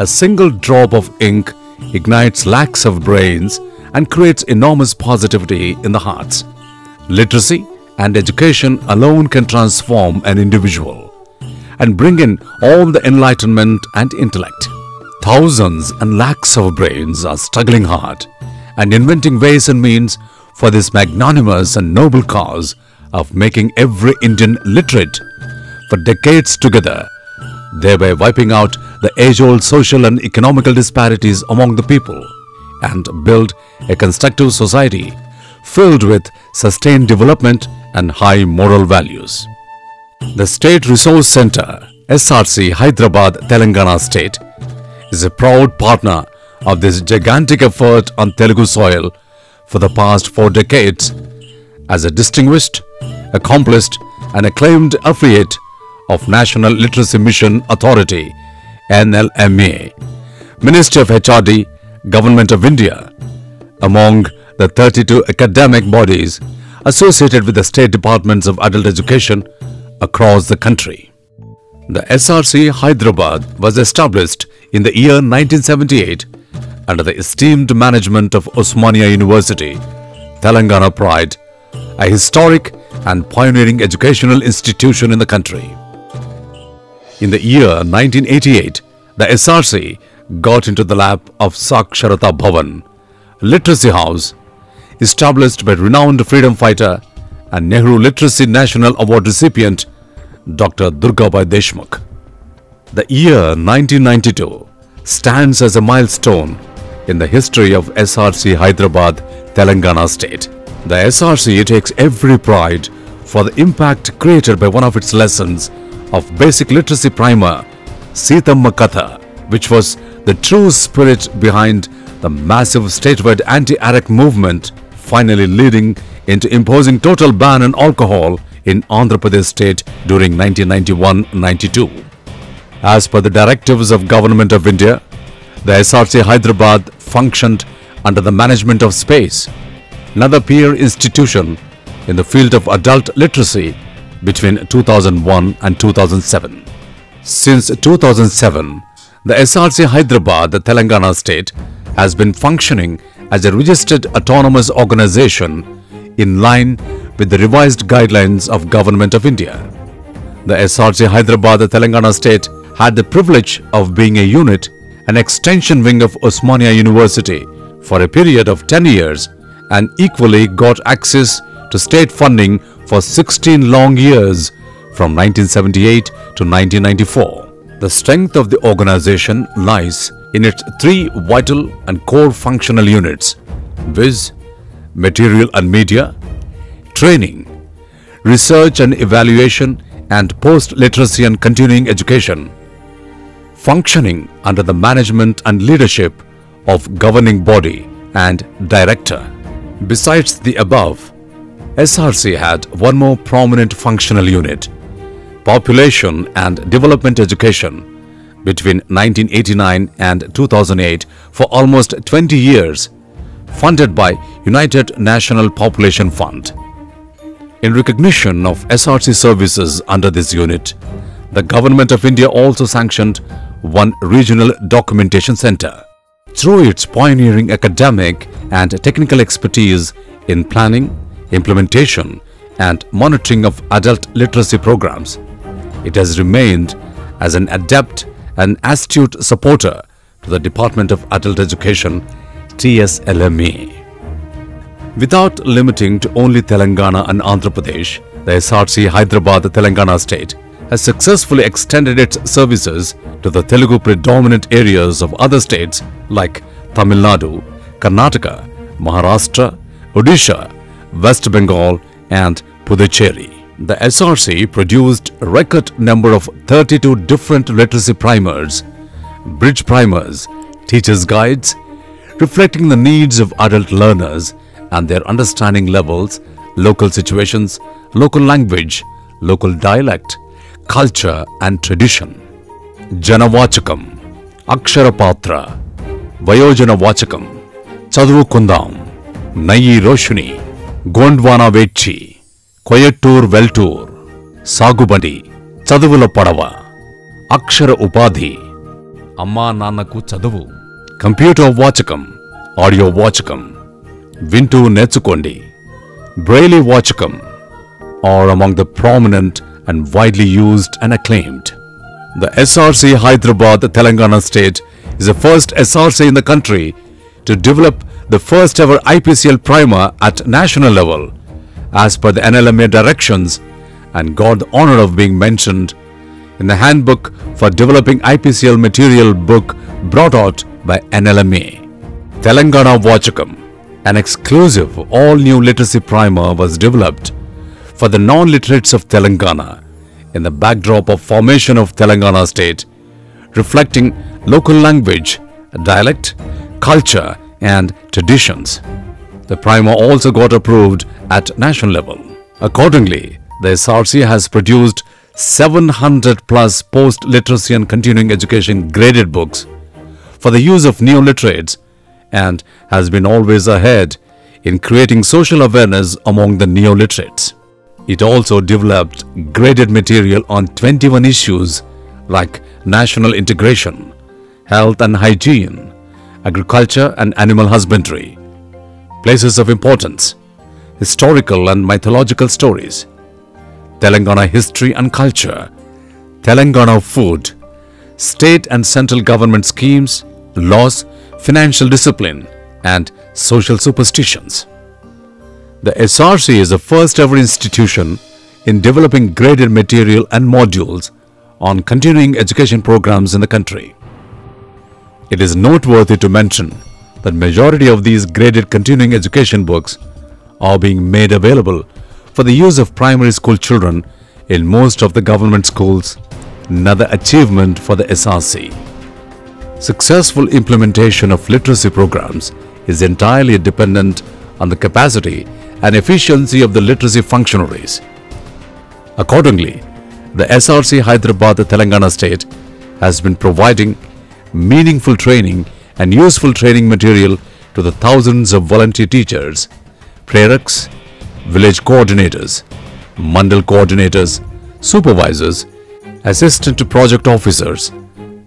A single drop of ink ignites lakhs of brains and creates enormous positivity in the hearts. Literacy and education alone can transform an individual and bring in all the enlightenment and intellect. Thousands and lakhs of brains are struggling hard and inventing ways and means for this magnanimous and noble cause of making every Indian literate for decades together, thereby wiping out the age old social and economical disparities among the people and build a constructive society filled with sustained development and high moral values. The State Resource Center, SRC Hyderabad, Telangana State, is a proud partner of this gigantic effort on Telugu soil for the past four decades as a distinguished, accomplished, and acclaimed affiliate of National Literacy Mission Authority, NLMA, Ministry of HRD, Government of India, among the 32 academic bodies associated with the state departments of adult education across the country. The SRC Hyderabad was established in the year 1978 under the esteemed management of Osmania University, Telangana Pride, a historic and pioneering educational institution in the country. In the year 1988, the SRC got into the lap of Saksharata Bhavan, literacy house, established by renowned freedom fighter and Nehru Literacy National Award recipient Dr. Durgabai Deshmukh. The year 1992 stands as a milestone in the history of SRC Hyderabad, Telangana state. The SRC takes every pride for the impact created by one of its lessons of basic literacy primer, Sitamma Katha, which was the true spirit behind the massive statewide anti-Arak movement, finally leading into imposing total ban on alcohol in Andhra Pradesh state during 1991-92. As per the directives of Government of India, the SRC Hyderabad functioned under the management of SPACE, another peer institution in the field of adult literacy between 2001 and 2007. Since 2007, the SRC Hyderabad, the Telangana state, has been functioning as a registered autonomous organization in line with the revised guidelines of Government of India. The SRC Hyderabad, the Telangana state, had the privilege of being a unit, an extension wing of Osmania University for a period of 10 years and equally got access to state funding for 16 long years from 1978 to 1994. The strength of the organization lies in its three vital and core functional units viz, material and media, training, research and evaluation, and post literacy and continuing education, functioning under the management and leadership of governing body and director. Besides the above, SRC had one more prominent functional unit, population and development education between 1989 and 2008 for almost 20 years funded by United National Population Fund. In recognition of SRC services under this unit, the Government of India also sanctioned one regional documentation center. Through its pioneering academic and technical expertise in planning, implementation, and monitoring of adult literacy programs, it has remained as an adept and astute supporter to the Department of Adult Education, TSLME. Without limiting to only Telangana and Andhra Pradesh, the SRC Hyderabad Telangana state has successfully extended its services to the Telugu predominant areas of other states like Tamil Nadu, Karnataka, Maharashtra, Odisha, West Bengal and Puducherry. The SRC produced a record number of 32 different literacy primers, bridge primers, teacher's guides, reflecting the needs of adult learners and their understanding levels, local situations, local language, local dialect, culture and tradition. Janavachakam, Aksharapatra, Vayojana Vachakam, Chadrukundam, Nayi Roshuni, Gondwana వేచ్చి కొయట్టూర్ Veltur సాగుబడి చదువుల పడవ అక్షర ఉపాధి అమ్మా నాన్నకు చదువు computer వాచకం audio వాచకం వింటూ నేర్చుకోండి బ్రైలీ వాచకం are among the prominent and widely used and acclaimed. The SRC Hyderabad, Telangana state is the first SRC in the country to develop the first ever IPCL primer at national level as per the NLMA directions and got the honor of being mentioned in the handbook for developing IPCL material book brought out by NLMA. Telangana Vachakam, an exclusive all new literacy primer was developed for the non-literates of Telangana in the backdrop of formation of Telangana state, reflecting local language, dialect, culture and traditions. The primer also got approved at national level. Accordingly, the SRC has produced 700 plus post-literacy and continuing education graded books for the use of neo-literates and has been always ahead in creating social awareness among the neo-literates. It also developed graded material on 21 issues like national integration, health and hygiene, agriculture and animal husbandry, places of importance, historical and mythological stories, Telangana history and culture, Telangana food, state and central government schemes, laws, financial discipline, and social superstitions. The SRC is the first ever institution in developing graded material and modules on continuing education programs in the country. It is noteworthy to mention that majority of these graded continuing education books are being made available for the use of primary school children in most of the government schools, another achievement for the SRC. Successful implementation of literacy programs is entirely dependent on the capacity and efficiency of the literacy functionaries. Accordingly, the SRC Hyderabad Telangana state has been providing meaningful training and useful training material to the thousands of volunteer teachers, preraks, village coordinators, mandal coordinators, supervisors, assistant to project officers,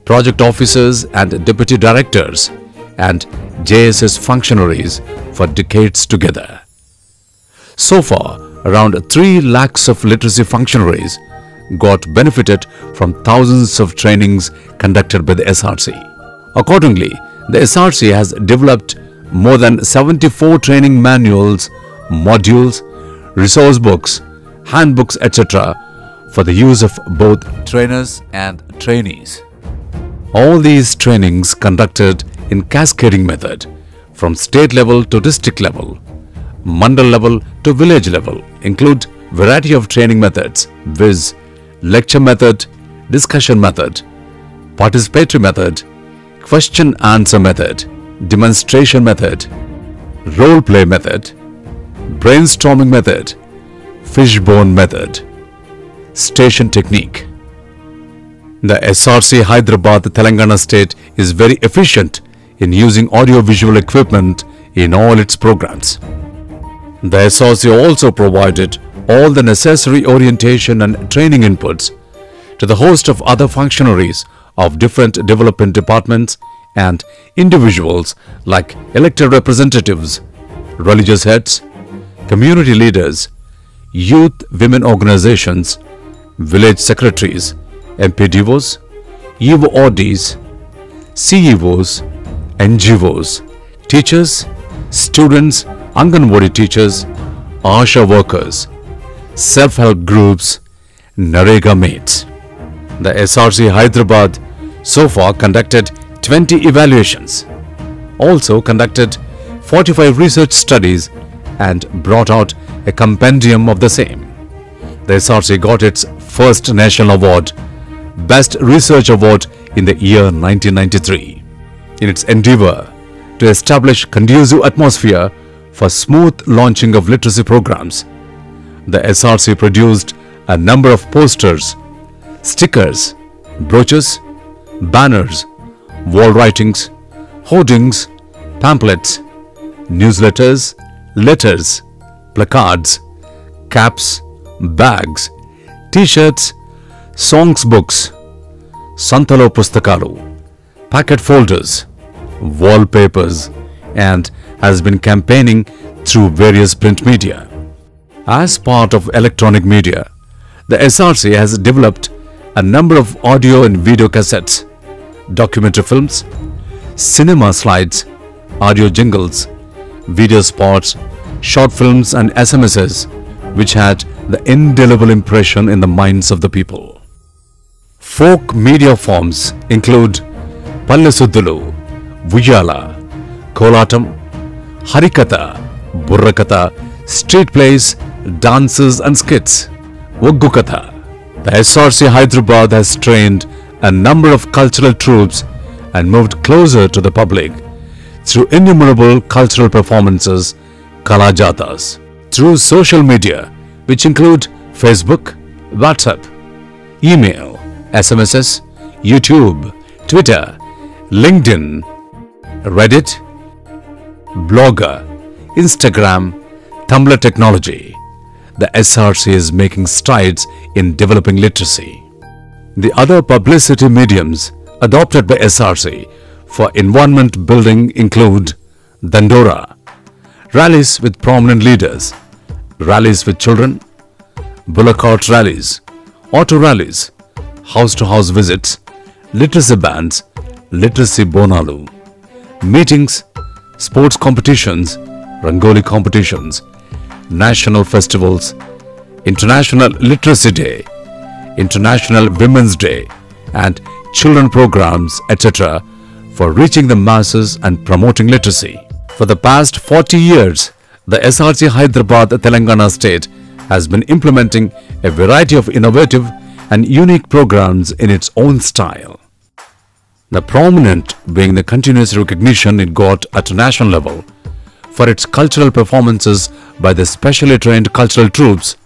project officers and deputy directors, and JSS functionaries for decades together. So far, around 3 lakhs of literacy functionaries got benefited from thousands of trainings conducted by the SRC. Accordingly, the SRC has developed more than 74 training manuals, modules, resource books, handbooks, etc. for the use of both trainers and trainees. All these trainings conducted in cascading method from state level to district level, mandal level to village level include variety of training methods viz lecture method, discussion method, participatory method, question answer method, demonstration method, role play method, brainstorming method, fishbone method, station technique. The SRC Hyderabad Telangana state is very efficient in using audio-visual equipment in all its programs. The SRC also provided all the necessary orientation and training inputs to the host of other functionaries of different development departments and individuals like elected representatives, religious heads, community leaders, youth women organizations, village secretaries, MPDOs, EVO ODs, CEOs, NGOs, teachers, students, Anganwadi teachers, ASHA workers, self-help groups, Narega mates. The SRC Hyderabad so far conducted 20 evaluations, also conducted 45 research studies and brought out a compendium of the same. The SRC got its first national award, Best Research Award in the year 1993. In its endeavor to establish conducive atmosphere for smooth launching of literacy programs, the SRC produced a number of posters, stickers, brochures, banners, wall writings, hoardings, pamphlets, newsletters, letters, placards, caps, bags, t-shirts, songs books, Santalo Pustakalu, packet folders, wallpapers, and has been campaigning through various print media. As part of electronic media, the SRC has developed a number of audio and video cassettes, documentary films, cinema slides, audio jingles, video spots, short films, and SMSs, which had the indelible impression in the minds of the people. Folk media forms include Palle Suddulu, Vujala, Kolatam, Harikatha, Burrakatha, street plays, dances and skits, Uggukatha. The SRC Hyderabad has trained a number of cultural troupes and moved closer to the public through innumerable cultural performances, Kalajatas, through social media, which include Facebook, WhatsApp, email, SMSs, YouTube, Twitter, LinkedIn, Reddit, Blogger, Instagram, Tumblr technology. The SRC is making strides in developing literacy. The other publicity mediums adopted by SRC for environment building include Dandora, rallies with prominent leaders, rallies with children, bullock rallies, auto rallies, house to house visits, literacy bands, literacy bonalu, meetings, sports competitions, Rangoli competitions, national festivals, International Literacy Day, International Women's Day, and children programs, etc., for reaching the masses and promoting literacy. For the past 40 years, the SRC Hyderabad Telangana state has been implementing a variety of innovative and unique programs in its own style. The prominent being the continuous recognition it got at national level for its cultural performances by the specially trained cultural troupes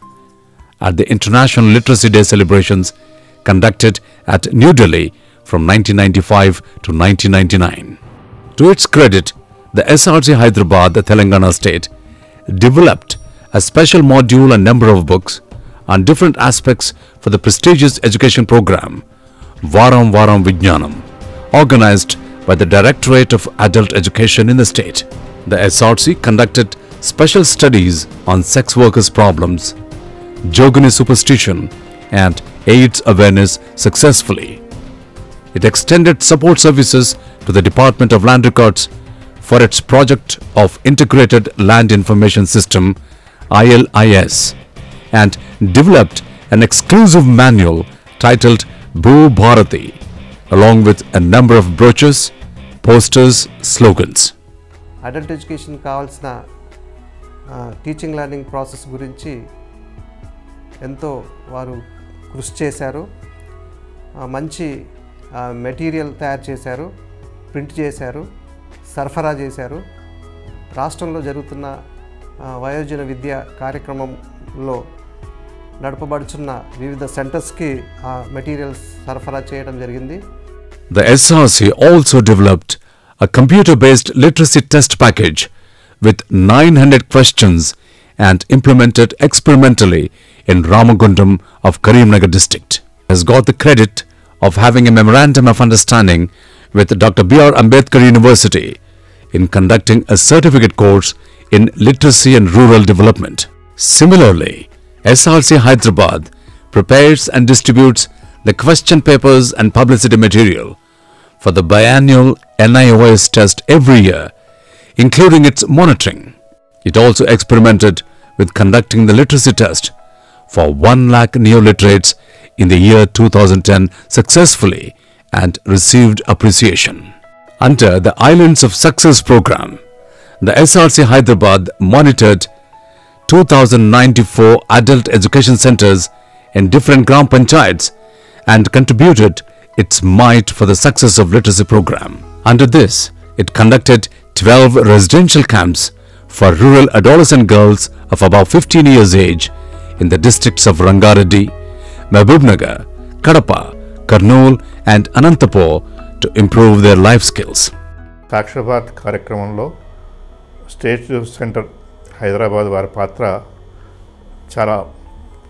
at the International Literacy Day celebrations conducted at New Delhi from 1995 to 1999. To its credit, the SRC Hyderabad, the Telangana state, developed a special module and number of books on different aspects for the prestigious education program Varam Varam Vijnanam, organized by the Directorate of Adult Education in the state. The SRC conducted special studies on sex workers' problems, Jogini superstition, and AIDS awareness successfully. It extended support services to the Department of Land Records for its project of Integrated Land Information System ILIS and developed an exclusive manual titled Bhu Bharati along with a number of brochures, posters, slogans. Adult education కావాల్సిన teaching learning process గురించి ఎంతో వారు కృషి చేశారు. మంచి material తయారు చేశారు print చేశారు సరఫరా చేశారు. రాష్ట్రంలో జరుగుతున్న వయోజన విద్య కార్యక్రమంలో నడపబడుచున్న వివిధ సెంటర్స్కి ఆ మెటీరియల్స్ సరఫరా చేయడం జరిగింది. The SRC also developed a computer based literacy test package with 900 questions and implemented experimentally in Ramagundam of Karimnagar district. Has got the credit of having a memorandum of understanding with Dr. B.R. Ambedkar University in conducting a certificate course in literacy and rural development. Similarly, SRC Hyderabad prepares and distributes the question papers and publicity material for the biannual NIOS test every year, including its monitoring. It also experimented with conducting the literacy test for 1 lakh neoliterates in the year 2010 successfully and received appreciation. Under the Islands of Success program, the SRC Hyderabad monitored 2094 adult education centers in different gram panchayats and contributed its might for the success of literacy program. Under this, it conducted 12 residential camps for rural adolescent girls of about 15 years age in the districts of Rangareddy, Mahbubnagar, Kadapa, Karnool and Anantapur to improve their life skills. Saakshar Bharat కార్యక్రమంలో state centre Hyderabad వారి పాత్ర చాలా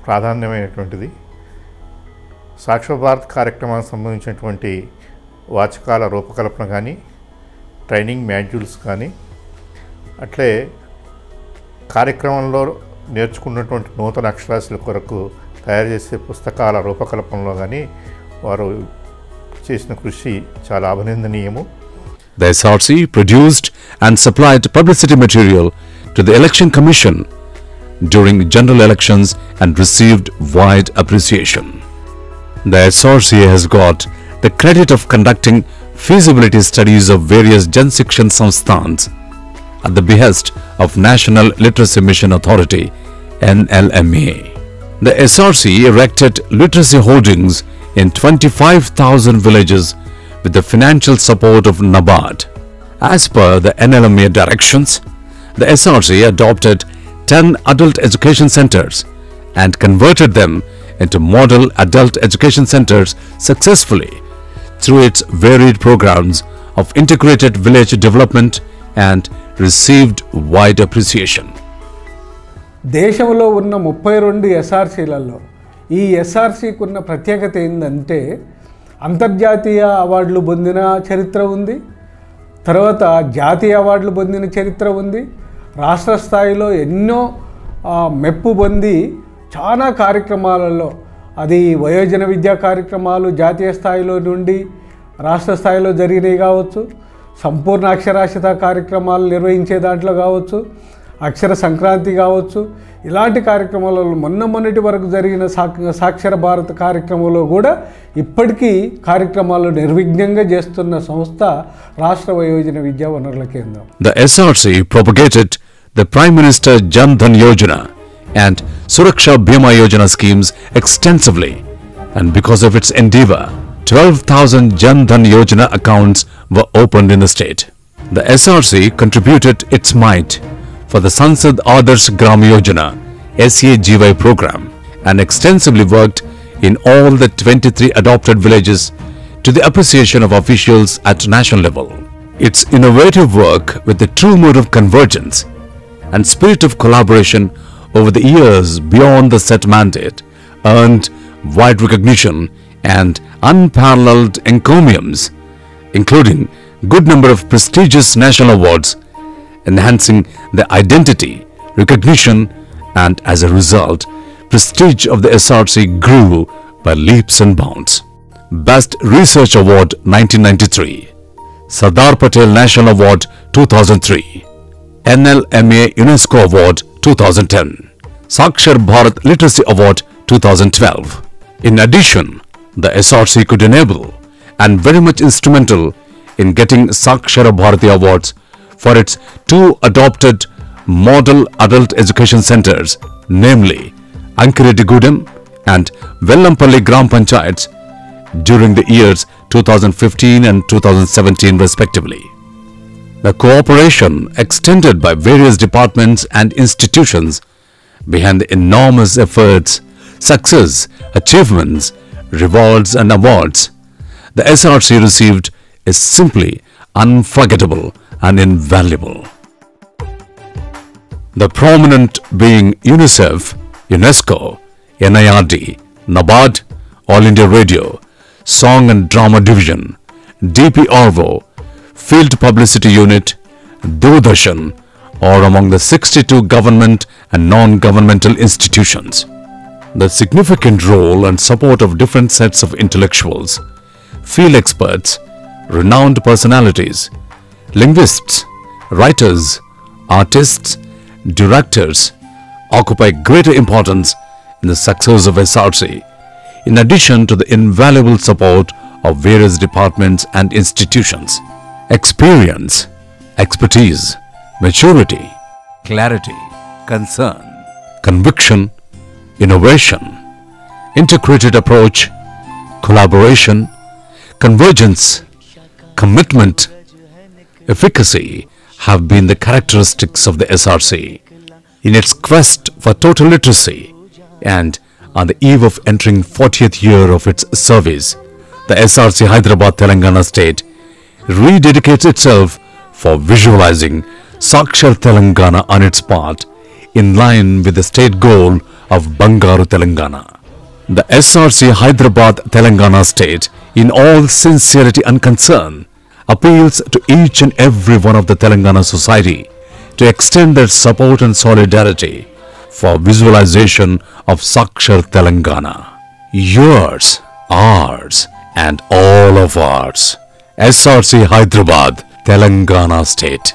ప్రాధాన్యమైనటువంటిది సాక్ష్య భారత్ కార్యక్రమానికి సంబంధించినటువంటి వాచకాల రూపకల్పన కానీ training modules కానీ అట్లే కార్యక్రమంలో నేర్చుకున్నటువంటి నూతన అక్షరాశుల కొరకు తయారు చేసే పుస్తకాల రూపకల్పనలో కానీ వారు చేసిన కృషి చాలా అభినందనీయము. దర్సి produced and supplied publicity material to the election commission during general elections and received wide appreciation The SRC has got the credit of conducting feasibility studies of various Jan Shikshan Samsthans at the behest of National Literacy Mission Authority NLMA. The SRC erected literacy holdings in 25,000 villages with the financial support of NABARD. As per the NLMA directions, the SRC adopted 10 adult education centers and converted them into model adult education centers successfully through its varied programs of integrated village development and received wide appreciation. దేశంలో ఉన్న ముప్పై రెండు ఎస్ఆర్సీలలో ఈ ఎస్ఆర్సీకి ఉన్న ప్రత్యేకత ఏంటంటే అంతర్జాతీయ అవార్డులు పొందిన చరిత్ర ఉంది తర్వాత జాతీయ అవార్డులు పొందిన చరిత్ర ఉంది రాష్ట్ర స్థాయిలో ఎన్నో ఆ, మెప్పు పొంది చాలా కార్యక్రమాలలో అది వయోజన విద్యా కార్యక్రమాలు జాతీయ స్థాయిలో నుండి రాష్ట్ర స్థాయిలో జరిగినవి కావచ్చు సంపూర్ణ అక్షరాస్యత కార్యక్రమాలు నిర్వహించే దాంట్లో కావచ్చు అక్షర సంక్రాంతి కావచ్చు ఇలాంటి కార్యక్రమాలలో మొన్న మొన్నటి వరకు జరిగిన సాక్ సాక్షర భారత కార్యక్రమంలో కూడా ఇప్పటికీ కార్యక్రమాలు నిర్విఘ్నంగా చేస్తున్న సంస్థ రాష్ట్ర వయోజన విద్యా వనరుల కేంద్రం. The SRC propagated the prime minister Jan Dhan Yojana and Suraksha Bima Yojana schemes extensively, and because of its endeavor, 12,000 Jan Dhan Yojana accounts were opened in the state. The SRC contributed its might for the Sansad Adarsh Gram Yojana SAGY program and extensively worked in all the 23 adopted villages to the appreciation of officials at national level. Its innovative work with the true mode of convergence and spirit of collaboration over the years beyond the set mandate earned wide recognition and unparalleled encomiums, including good number of prestigious national awards, enhancing the identity, recognition, and as a result, prestige of the SRC grew by leaps and bounds. Best Research Award 1993, Sardar Patel National Award 2003, NLMA UNESCO Award 2010, Sakshar Bharat Literacy Award 2012. In addition, the SRC could enable and very much instrumental in getting Sakshara Bharati Awards for its two adopted model adult education centers, namely Ankireddy Gudem and Vellampalli Gram Panchayats during the years 2015 and 2017 respectively. The cooperation extended by various departments and institutions behind the enormous efforts, success, achievements, rewards and awards the SRC received is simply unforgettable and invaluable. The prominent being UNICEF, UNESCO, NIRD, NABARD, All India Radio, Song and Drama Division, DP Orvo, Field Publicity Unit, Doordarshan or among the 62 government and non-governmental institutions. The significant role and support of different sets of intellectuals, field experts, renowned personalities, linguists, writers, artists, directors occupy greater importance in the success of SRC, in addition to the invaluable support of various departments and institutions. Experience, expertise, maturity, clarity, concern, conviction, innovation, integrated approach, collaboration, convergence, commitment, efficacy have been the characteristics of the SRC. In its quest for total literacy and on the eve of entering 40th year of its service, the SRC Hyderabad Telangana state rededicates itself for visualizing Sakshar Telangana on its part in line with the state goal of Bangaru Telangana. The SRC Hyderabad Telangana state in all sincerity and concern, appeals to each and every one of the Telangana society to extend their support and solidarity for visualization of Sakshar Telangana. Yours, ours, and all of ours. SRC Hyderabad, Telangana State.